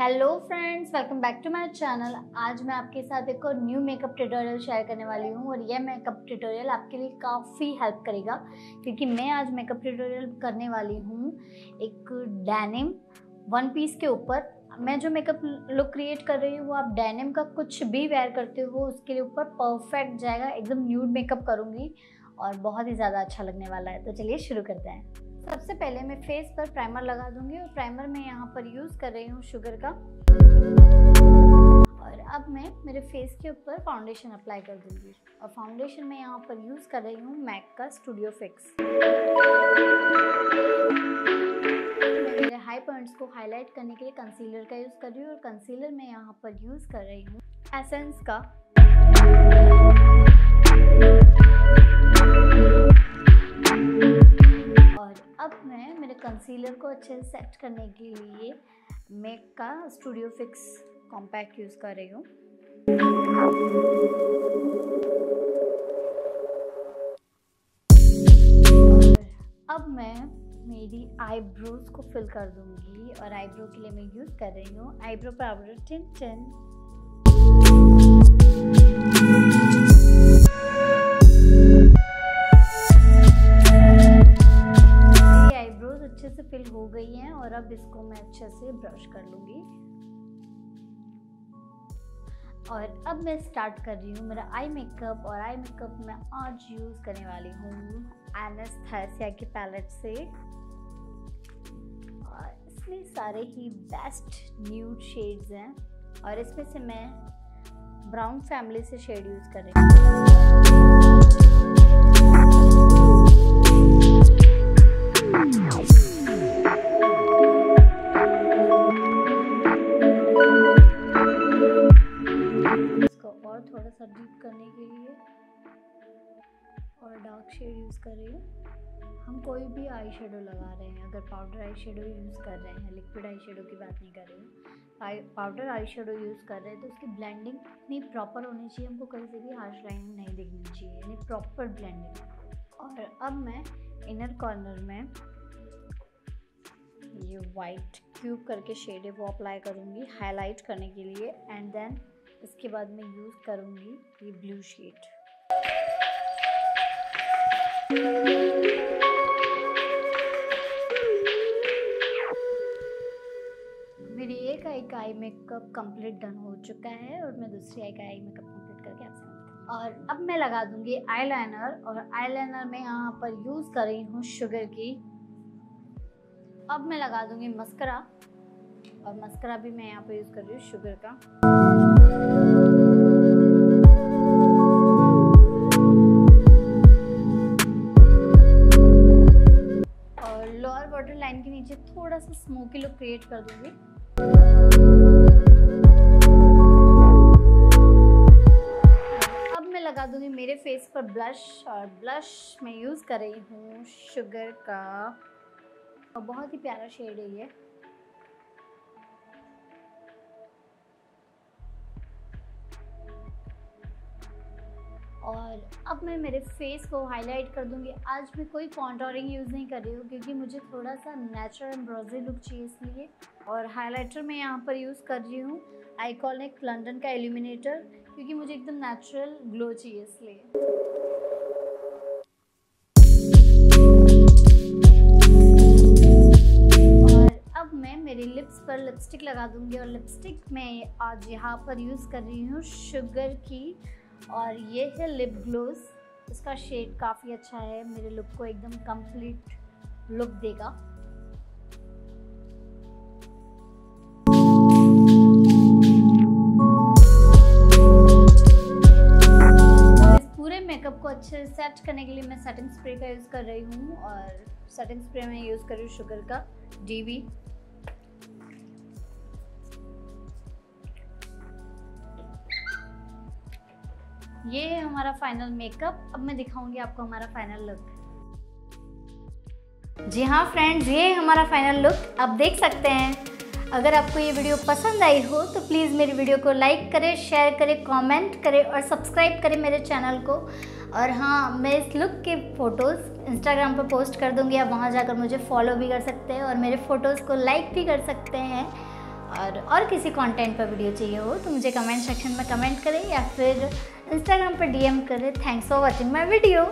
Hello friends welcome back to my channel आज मैं आपके साथ एक और न्यू मेकअप ट्यूटोरियल शेयर करने वाली हूँ और यह मेकअप ट्यूटोरियल आपके लिए काफ़ी हेल्प करेगा क्योंकि मैं आज मेकअप ट्यूटोरियल करने वाली हूँ एक डैनिम वन पीस के ऊपर। मैं जो मेकअप लुक क्रिएट कर रही हूँ, वो आप डैनिम का कुछ भी वेयर करते हो, उसके लिए ऊपर परफेक्ट जाएगा। एकदम न्यूड मेकअप करूँगी और बहुत ही ज़्यादा अच्छा लगने वाला है। तो चलिए शुरू करते हैं। सबसे पहले मैं फेस पर प्राइमर लगा दूँगी और प्राइमर मैं यहाँ पर यूज़ कर रही हूँ शुगर का। और अब मैं मेरे फेस के ऊपर फाउंडेशन अप्लाई कर दूँगी। और फाउंडेशन मैं यहाँ पर यूज़ कर रही हूँ मैक का स्टूडियो फिक्स मेरे हाई पॉइंट्स को हाईलाइट करने के लिए कंसीलर का यूज़ कर रही हूँ और कंसीलर मैं यहाँ पर यूज़ कर रही हूँ एसेंस का। कंसीलर को अच्छे से सेट करने के लिए मेक का स्टूडियो फिक्स कॉम्पैक्ट यूज़ कर रही हूँ। अब मैं मेरी आईब्रोज को फिल कर दूँगी और आईब्रो के लिए मैं यूज़ कर रही हूँ। आईब्रो पाउडर टिन टिन फिल हो गई हैं और अब इसको मैं अच्छे से ब्रश कर लूँगी। और अब मैं स्टार्ट कर रही हूँ मेरा आई मेकअप और आई मेकअप मैं आज यूज़ करने वाली हूँ एनेस्थेसिया की पैलेट से। और इसमें सारे ही बेस्ट न्यूड शेड्स हैं और इसमें से मैं ब्राउन फैमिली से शेड यूज़ कर रही हूँ। के लिए और डार्क शेड यूज़ कर रही हूँ। हम कोई भी आई शेडो लगा रहे हैं, अगर पाउडर आई शेडो यूज़ कर रहे हैं लिक्विड आई शेडो की बात नहीं कर रही हूँ। पाउडर आई शेडो यूज़ कर रहे हैं तो उसकी ब्लेंडिंग इतनी प्रॉपर होनी चाहिए, हमको कहीं से भी हार्श लाइनिंग नहीं दिखनी चाहिए यानी प्रॉपर ब्लेंडिंग और अब मैं इनर कॉर्नर में ये वाइट क्यूब करके शेड है, वो अप्लाई करूँगी हाईलाइट करने के लिए एंड देन इसके बाद मैं यूज़ करूँगी ये ब्लू शीट मेरी एक आई का आई मेकअप कंप्लीट डन हो चुका है और मैं दूसरी आई का आई मेकअप कंप्लीट करके आपसे और अब मैं लगा दूँगी आईलाइनर और आईलाइनर में यहाँ पर यूज़ कर रही हूँ शुगर की. अब मैं लगा दूँगी मस्करा और मस्करा भी मैं यहाँ पर यूज़ कर रही हूँ शुगर का. वाटर लाइन के नीचे थोड़ा सा स्मोकी लुक क्रिएट कर दूँगी। अब मैं लगा दूँगी मेरे फेस पर ब्लश और ब्लश मैं यूज़ कर रही हूँ शुगर का। और बहुत ही प्यारा शेड है ये। और अब मैं मेरे फेस को हाईलाइट कर दूँगी। आज मैं कोई कॉन्टोरिंग यूज़ नहीं कर रही हूँ, क्योंकि मुझे थोड़ा सा नेचुरल एम्ब्रॉयडरी लुक चाहिए इसलिए। और हाईलाइटर मैं यहाँ पर यूज़ कर रही हूँ। आईकॉनिक लंदन का एल्यूमिनेटर क्योंकि मुझे एकदम नेचुरल ग्लो चाहिए इसलिए। अब मैं मेरी लिप्स पर लिपस्टिक लगा दूँगी। और लिपस्टिक मैं आज यहाँ पर यूज़ कर रही हूँ शुगर की। और ये है लिप ग्लोज इसका शेड काफ़ी अच्छा है. मेरे लुक को एकदम कंप्लीट लुक देगा. मेकअप को अच्छे सेट करने के लिए मैं सेटिंग स्प्रे का यूज़ कर रही हूँ और सेटिंग स्प्रे में यूज़ कर रही हूँ शुगर का डीवी ये है हमारा फाइनल मेकअप अब मैं दिखाऊँगी आपको हमारा फाइनल लुक जी हाँ फ्रेंड्स ये है हमारा फाइनल लुक आप देख सकते हैं। अगर आपको ये वीडियो पसंद आई हो तो प्लीज़ मेरी वीडियो को लाइक करें शेयर करें कमेंट करें और सब्सक्राइब करें मेरे चैनल को। और हाँ मैं इस लुक के फ़ोटोज़ इंस्टाग्राम पर पोस्ट कर दूँगी। आप वहाँ जाकर मुझे फॉलो भी कर सकते हैं और मेरे फ़ोटोज़ को लाइक भी कर सकते हैं। और और किसी कंटेंट पर वीडियो चाहिए हो तो मुझे कमेंट सेक्शन में कमेंट करें या फिर इंस्टाग्राम पर डीएम करें. Thanks for watching my video